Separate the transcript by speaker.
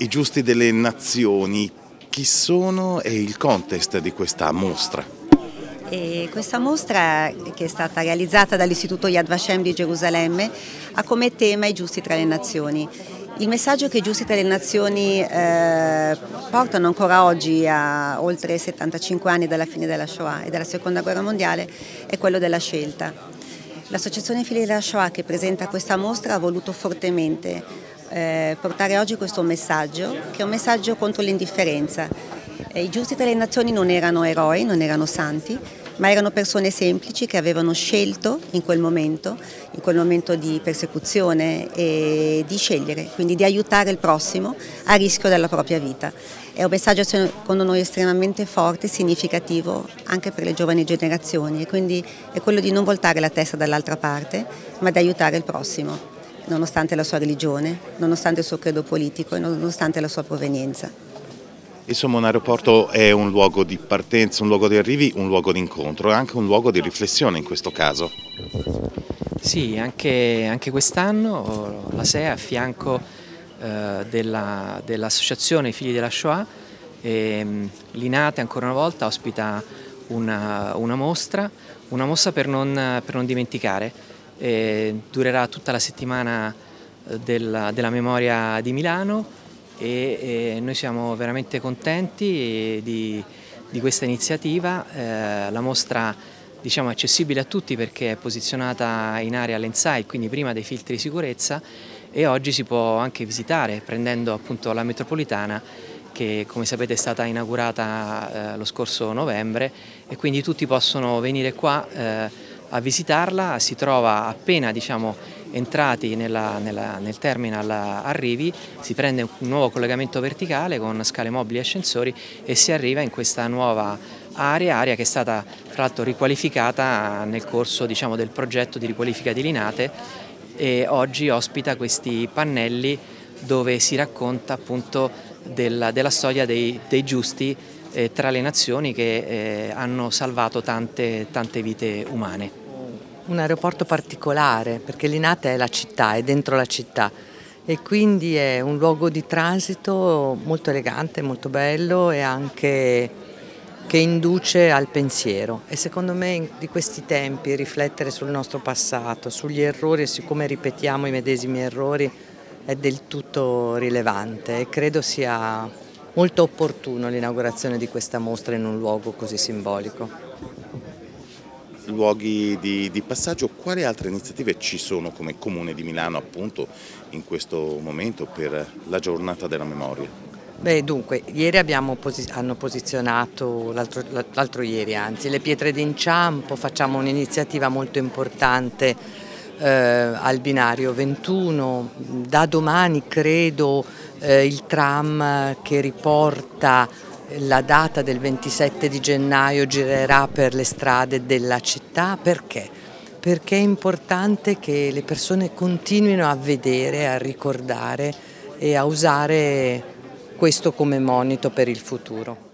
Speaker 1: I giusti delle nazioni, chi sono e il context di questa mostra?
Speaker 2: E questa mostra, che è stata realizzata dall'Istituto Yad Vashem di Gerusalemme, ha come tema i giusti tra le nazioni. Il messaggio che i giusti tra le nazioni eh, portano ancora oggi, a oltre 75 anni dalla fine della Shoah e della Seconda Guerra Mondiale, è quello della scelta. L'Associazione Figli della Shoah che presenta questa mostra ha voluto fortemente eh, portare oggi questo messaggio, che è un messaggio contro l'indifferenza. Eh, I giusti delle nazioni non erano eroi, non erano santi, ma erano persone semplici che avevano scelto in quel momento, in quel momento di persecuzione di scegliere, quindi di aiutare il prossimo a rischio della propria vita. È un messaggio secondo noi estremamente forte e significativo anche per le giovani generazioni e quindi è quello di non voltare la testa dall'altra parte, ma di aiutare il prossimo nonostante la sua religione, nonostante il suo credo politico e nonostante la sua provenienza.
Speaker 1: Insomma un aeroporto è un luogo di partenza, un luogo di arrivi, un luogo di incontro e anche un luogo di riflessione in questo caso.
Speaker 3: Sì, anche, anche quest'anno la SEA è a fianco eh, dell'associazione dell Figli della Shoah e mm, l'Inate ancora una volta ospita una, una mostra, una mostra per non, per non dimenticare eh, durerà tutta la settimana eh, della, della memoria di Milano e, e, noi siamo veramente contenti di, di questa iniziativa. Eh, la mostra diciamo, accessibile a tutti perché è posizionata in area all'inside, quindi prima dei filtri di sicurezza e oggi si può anche visitare prendendo appunto la metropolitana che come sapete è stata inaugurata eh, lo scorso novembre e quindi tutti possono venire qua eh, a visitarla, si trova appena diciamo, entrati nella, nella, nel terminal arrivi, si prende un nuovo collegamento verticale con scale mobili e ascensori e si arriva in questa nuova area, area che è stata tra l'altro riqualificata nel corso diciamo, del progetto di riqualifica di Linate e oggi ospita questi pannelli dove si racconta appunto della, della storia dei, dei giusti eh, tra le nazioni che eh, hanno salvato tante, tante vite umane.
Speaker 4: Un aeroporto particolare perché Linate è la città, è dentro la città e quindi è un luogo di transito molto elegante, molto bello e anche che induce al pensiero e secondo me di questi tempi riflettere sul nostro passato, sugli errori e su come ripetiamo i medesimi errori è del tutto rilevante e credo sia molto opportuno l'inaugurazione di questa mostra in un luogo così simbolico.
Speaker 1: Luoghi di, di, passaggio, quali altre iniziative ci sono come Comune di Milano appunto in questo momento per la giornata della memoria?
Speaker 4: Beh, dunque, ieri posi hanno posizionato, l'altro ieri anzi, le pietre d'inciampo, facciamo un'iniziativa molto importante eh, al binario 21, da domani credo eh, il tram che riporta la data del 27 di gennaio girerà per le strade della città, perché? Perché è importante che le persone continuino a vedere, a ricordare e a usare questo come monito per il futuro.